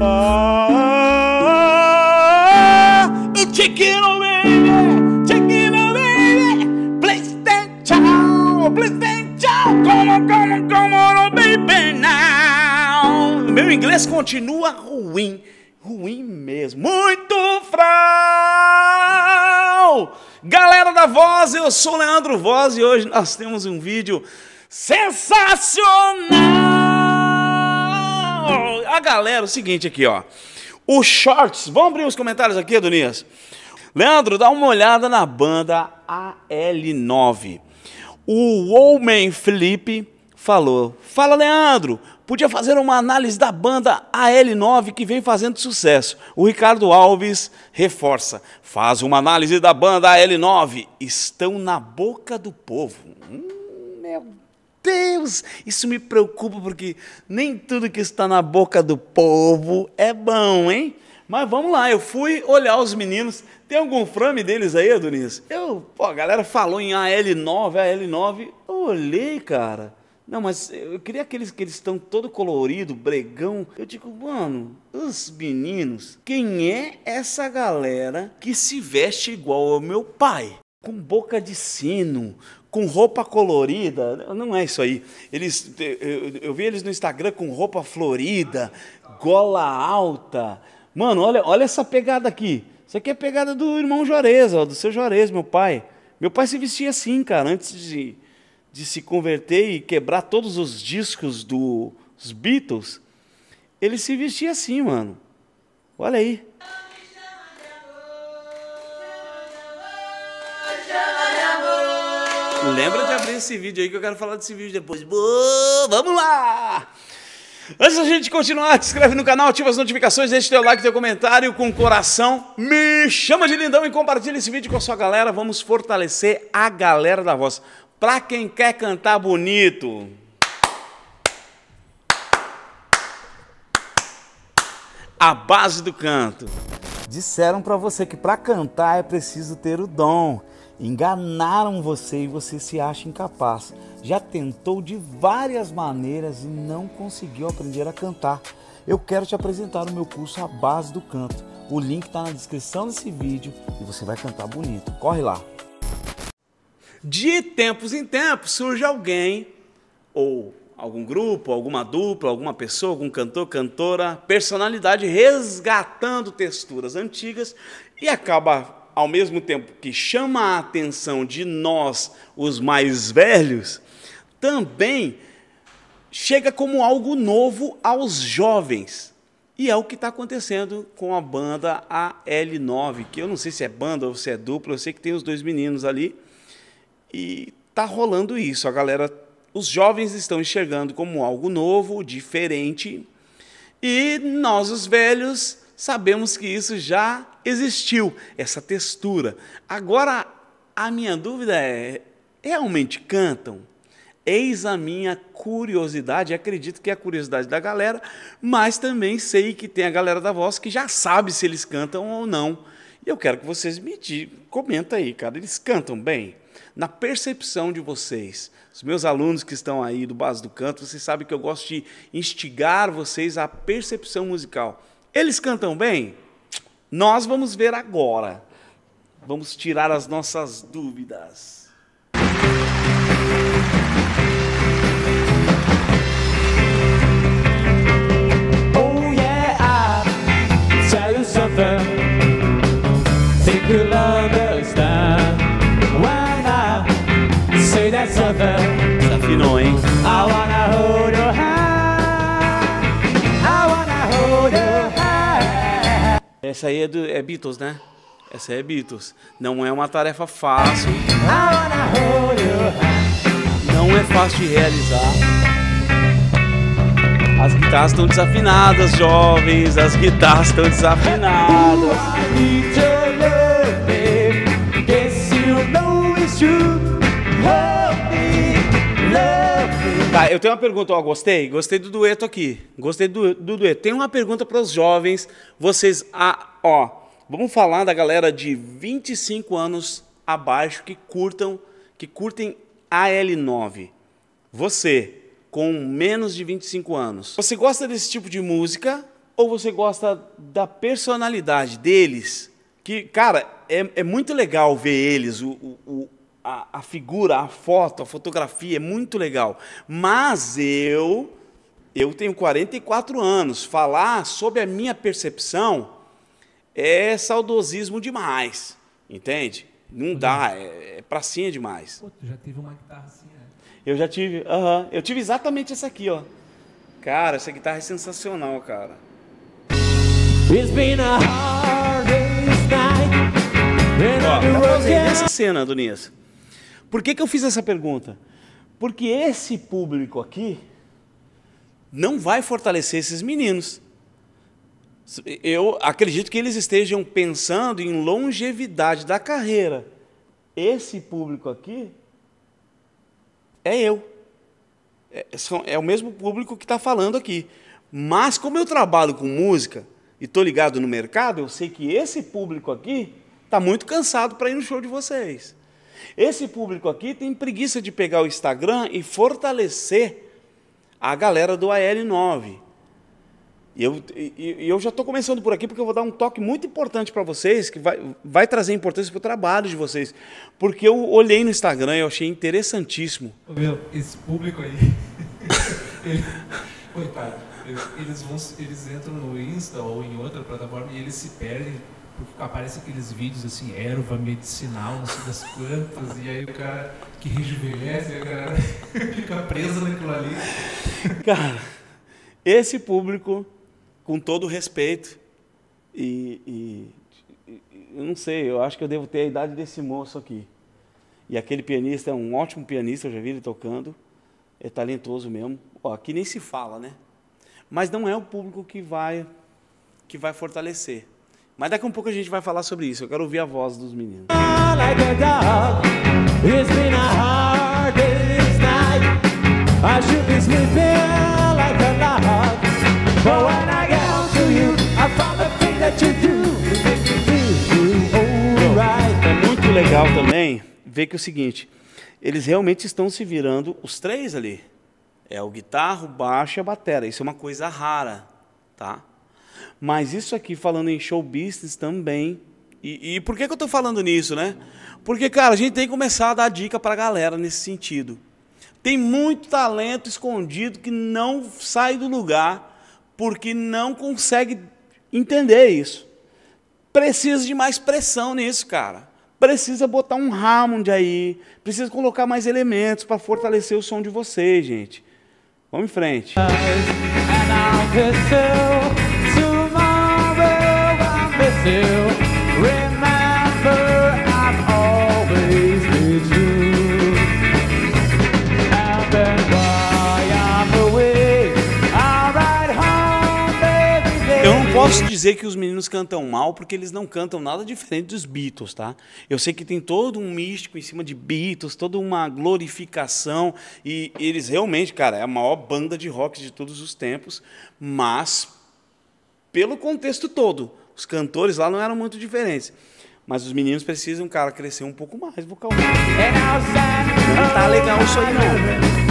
Ah, chiquino, baby, chiquino, baby, please stand ciao, please stand ciao, come on, come on, come on, baby, now. Meu inglês continua ruim, ruim mesmo, muito frau. Galera da Voz, eu sou Leandro Voz e hoje nós temos um vídeo sensacional. A galera, o seguinte aqui, ó. Os shorts, vamos abrir os comentários aqui, Adonias? Leandro, dá uma olhada na banda AL9. O Homem Felipe falou: Fala, Leandro, podia fazer uma análise da banda AL9 que vem fazendo sucesso. O Ricardo Alves reforça: Faz uma análise da banda AL9. Estão na boca do povo. Hum, meu Deus, isso me preocupa porque nem tudo que está na boca do povo é bom, hein? Mas vamos lá, eu fui olhar os meninos. Tem algum frame deles aí, Adonis? Eu, pô, a galera falou em AL9, AL9. Eu olhei, cara. Não, mas eu queria aqueles que eles estão todo colorido, bregão. Eu digo, mano, os meninos, quem é essa galera que se veste igual ao meu pai? Com boca de sino, com roupa colorida. Não é isso aí. Eles, eu, eu vi eles no Instagram com roupa florida, gola alta. Mano, olha, olha essa pegada aqui. Isso aqui é pegada do irmão Juarez, ó, do seu Juarez, meu pai. Meu pai se vestia assim, cara, antes de, de se converter e quebrar todos os discos dos Beatles. Ele se vestia assim, mano. Olha aí. Lembra de abrir esse vídeo aí que eu quero falar desse vídeo depois. Boa, vamos lá! Antes da gente continuar, te inscreve no canal, ativa as notificações, deixa teu like, teu comentário com coração, me chama de lindão e compartilha esse vídeo com a sua galera. Vamos fortalecer a galera da voz. Pra quem quer cantar bonito. A base do canto. Disseram para você que para cantar é preciso ter o dom. Enganaram você e você se acha incapaz. Já tentou de várias maneiras e não conseguiu aprender a cantar. Eu quero te apresentar o meu curso A Base do Canto. O link está na descrição desse vídeo e você vai cantar bonito. Corre lá! De tempos em tempos surge alguém, ou algum grupo, alguma dupla, alguma pessoa, algum cantor, cantora, personalidade resgatando texturas antigas e acaba ao mesmo tempo que chama a atenção de nós, os mais velhos, também chega como algo novo aos jovens. E é o que está acontecendo com a banda AL9, que eu não sei se é banda ou se é dupla, eu sei que tem os dois meninos ali. E tá rolando isso. A galera, os jovens estão enxergando como algo novo, diferente. E nós, os velhos, sabemos que isso já existiu, essa textura. Agora, a minha dúvida é: realmente cantam? Eis a minha curiosidade, acredito que é a curiosidade da galera, mas também sei que tem a galera da voz que já sabe se eles cantam ou não. E eu quero que vocês me digam, comenta aí, cara, eles cantam bem? Na percepção de vocês, os meus alunos que estão aí do Base do Canto, vocês sabem que eu gosto de instigar vocês à percepção musical. Eles cantam bem? Nós vamos ver agora. Vamos tirar as nossas dúvidas. Aí é, do, é Beatles, né? Essa é Beatles. Não é uma tarefa fácil, não é fácil de realizar. As guitarras estão desafinadas, jovens. As guitarras estão desafinadas. Eu tenho uma pergunta, ó, gostei, gostei do dueto aqui, gostei do, do dueto. Tem uma pergunta para os jovens, vocês, ah, ó, vamos falar da galera de 25 anos abaixo que curtam, que curtem AL9. Você, com menos de 25 anos, você gosta desse tipo de música ou você gosta da personalidade deles? Que, cara, é, é muito legal ver eles, o, o, a, a figura, a foto, a fotografia, é muito legal. Mas eu, eu tenho 44 anos, falar sobre a minha percepção é saudosismo demais, entende? Não dá, é, é pracinha demais. Pô, tu já teve uma guitarra assim, né? Eu já tive, aham, eu tive exatamente essa aqui, ó. Cara, essa guitarra é sensacional, cara. It's been a hard day's night. Ó, dá pra ver nessa cena, Donias. Por que, que eu fiz essa pergunta? Porque esse público aqui não vai fortalecer esses meninos. Eu acredito que eles estejam pensando em longevidade da carreira. Esse público aqui é eu. É, é o mesmo público que está falando aqui. Mas como eu trabalho com música e estou ligado no mercado, eu sei que esse público aqui está muito cansado para ir no show de vocês. Esse público aqui tem preguiça de pegar o Instagram e fortalecer a galera do AL9. E eu, e- eu já estou começando por aqui porque eu vou dar um toque muito importante para vocês, que vai, vai trazer importância para o trabalho de vocês. Porque eu olhei no Instagram e eu achei interessantíssimo. Meu, esse público aí. coitado, eles, vão, eles entram no Insta ou em outra plataforma e eles se perdem. Porque aparecem aqueles vídeos assim, erva medicinal, não sei das quantas, e aí o cara que rejuvenesce, a galera fica presa naquilo ali. Cara, esse público, com todo respeito, e, e- e- eu não sei, eu acho que eu devo ter a idade desse moço aqui. E aquele pianista é um ótimo pianista, eu já vi ele tocando, é talentoso mesmo. Ó, aqui nem se fala, né? Mas não é o público que vai que vai fortalecer. Mas daqui a um pouco a gente vai falar sobre isso. Eu quero ouvir a voz dos meninos. É muito legal também ver que é o seguinte, eles realmente estão se virando os três ali. É o guitarra, o baixo e a batera. Isso é uma coisa rara, tá? Mas isso aqui falando em show business também. E, e por que, que eu estou falando nisso, né? Porque, cara, a gente tem que começar a dar dica para a galera nesse sentido. Tem muito talento escondido que não sai do lugar porque não consegue entender isso. Precisa de mais pressão nisso, cara. Precisa botar um Hammond aí. Precisa colocar mais elementos para fortalecer o som de vocês, gente. Vamos em frente. And posso dizer que os meninos cantam mal, porque eles não cantam nada diferente dos Beatles, tá? Eu sei que tem todo um místico em cima de Beatles, toda uma glorificação, e eles realmente, cara, é a maior banda de rock de todos os tempos, mas pelo contexto todo, os cantores lá não eram muito diferentes. Mas os meninos precisam, cara, crescer um pouco mais vocalmente. Não tá legal isso aí, não.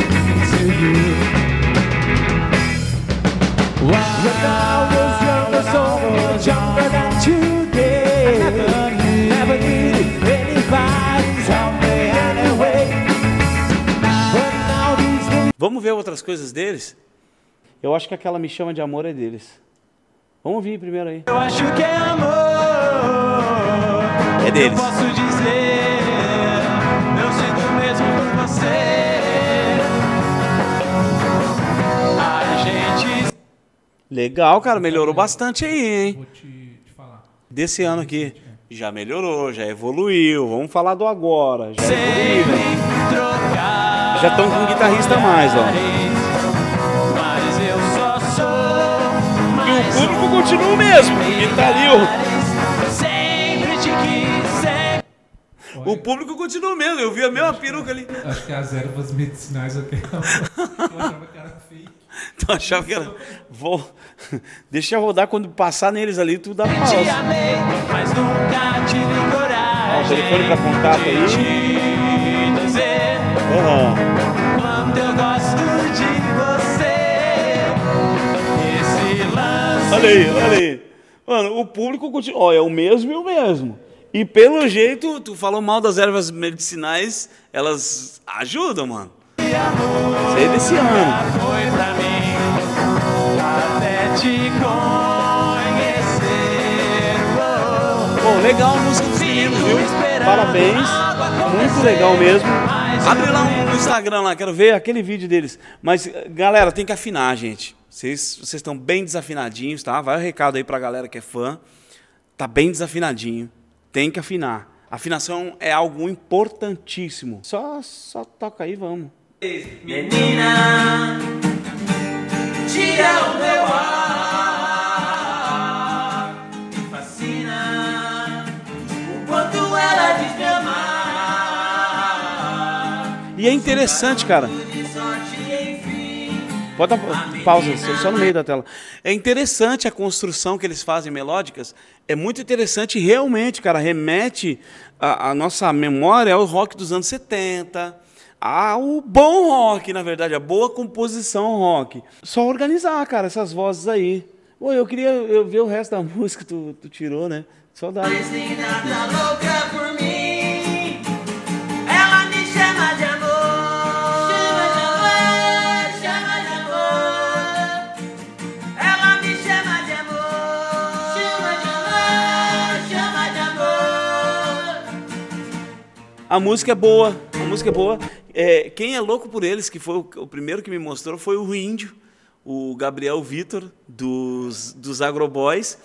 to you. When I was younger, so much younger than today. Never needed anybody's help me anyway. But now these days. Vamos ver outras coisas deles? Eu acho que aquela Me Chama de Amor é deles. Vamos ouvir primeiro aí. Eu acho que é amor. É deles. Eu posso dizer, Legal, cara, melhorou bastante aí, hein? Vou te, te falar. Desse ano aqui. Já melhorou, já evoluiu. Vamos falar do agora. Já evoluiu, trocar. Já estão com um guitarrista a mais, ó. Mas eu só sou. E o público continua o mesmo. Tá ali, ó. Sempre te quis, sempre. O público continua o mesmo. Eu vi a mesma peruca ali. Acho que as ervas medicinais. Eu achava fake. Tu achava que era. Vou... Deixa eu rodar quando passar neles ali, tu dá Te pausa. amei, mas nunca tive coragem. Ó, o telefone pra contato aí. Te dizer Aham. quanto eu gosto de você. Esse lance Olha aí, olha aí. Mano, o público continua. Ó, é o mesmo e o mesmo. E pelo jeito, tu falou mal das ervas medicinais, elas ajudam, mano. Sei desse ano. Legal a música dos meninos, viu? Parabéns. Muito legal mesmo. Abre lá um Instagram lá, quero ver aquele vídeo deles. Mas, galera, tem que afinar, gente. Vocês vocês estão bem desafinadinhos, tá? Vai o recado aí pra galera que é fã. Tá bem desafinadinho. Tem que afinar. Afinação é algo importantíssimo. Só, só toca aí, vamos. Menina, tira o meu ar. Interessante, cara. Pode dar pausa, só- no meio da tela. É interessante a construção que eles fazem melódicas. É muito interessante realmente, cara, remete a, a nossa memória ao rock dos anos 70, ao bom rock, na verdade, a boa composição rock. Só organizar, cara, essas vozes aí. Pô, eu queria eu ver o resto da música que tu, tu tirou, né? Saudade. Parecida tá louca A música é boa, a música é boa. É, quem é louco por eles, que foi o, o primeiro que me mostrou, foi o Índio, o Gabriel Vitor, dos, dos Agroboys.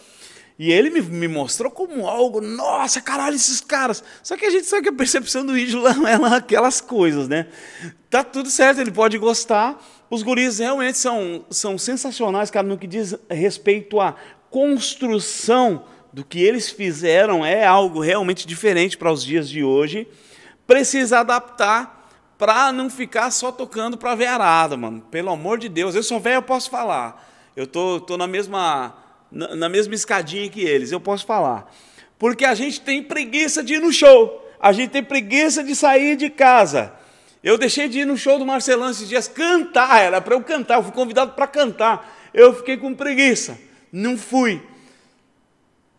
E ele me, me mostrou como algo, nossa, caralho, esses caras. Só que a gente sabe que a percepção do índio lá é lá aquelas coisas, né? Tá tudo certo, ele pode gostar. Os guris realmente são, são sensacionais, cara, no que diz respeito à construção do que eles fizeram. É algo realmente diferente para os dias de hoje. Precisa adaptar para não ficar só tocando para veiarada, mano. Pelo amor de Deus, eu sou velho, eu posso falar. Eu tô, tô na mesma na, na mesma escadinha que eles, eu posso falar. Porque a gente tem preguiça de ir no show. A gente tem preguiça de sair de casa. Eu deixei de ir no show do Marcelão esses dias cantar, era para eu cantar, eu fui convidado para cantar. Eu fiquei com preguiça, não fui.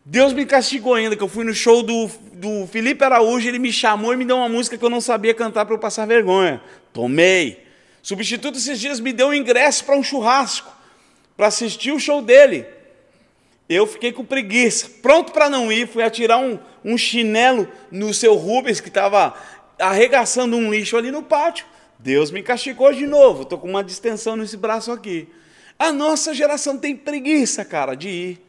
Deus me castigou ainda, que eu fui no show do, do Felipe Araújo, ele me chamou e me deu uma música que eu não sabia cantar para eu passar vergonha. Tomei. Substituto esses dias me deu um ingresso para um churrasco, para assistir o show dele. Eu fiquei com preguiça, pronto para não ir, fui atirar um, um chinelo no seu Rubens, que estava arregaçando um lixo ali no pátio. Deus me castigou de novo, estou com uma distensão nesse braço aqui. A nossa geração tem preguiça, cara, de ir.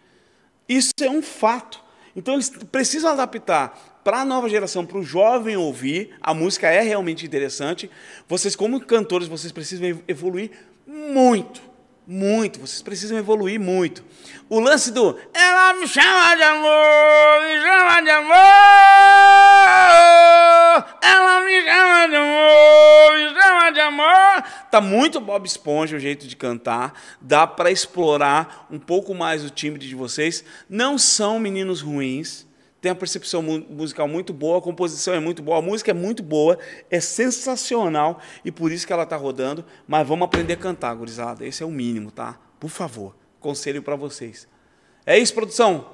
Isso é um fato. Então eles precisam adaptar para a nova geração, para o jovem ouvir. A música é realmente interessante. Vocês, como cantores, vocês precisam evoluir muito. Muito, vocês precisam evoluir muito. O lance do Ela me chama de amor, me chama de amor. Tá muito Bob Esponja o jeito de cantar. Dá para explorar um pouco mais o timbre de vocês. Não são meninos ruins. Tem a percepção mu- musical muito boa, a composição é muito boa, a música é muito boa, é sensacional e por isso que ela está rodando. Mas vamos aprender a cantar, gurizada. Esse é o mínimo, tá? Por favor, conselho para vocês. É isso, produção?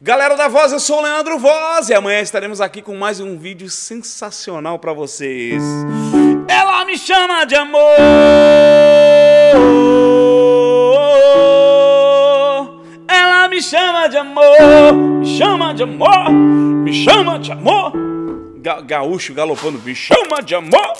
Galera da Voz, eu sou o Leandro Voz e amanhã estaremos aqui com mais um vídeo sensacional para vocês. Me chama de amor. Ela me chama de amor, me chama de amor, me chama de amor. Ga- gaúcho galopando, me chama de amor.